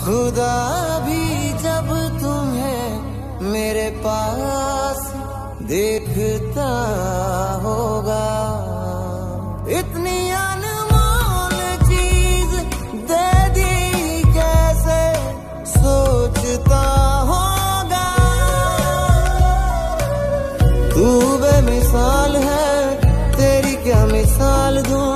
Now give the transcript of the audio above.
खुदा भी जब तुम्हें मेरे पास देखता होगा। इतनी अनमोल चीज़ दे दी कैसे सोचता होगा। तू बेमिसाल है, तेरी क्या मिसाल दूँ?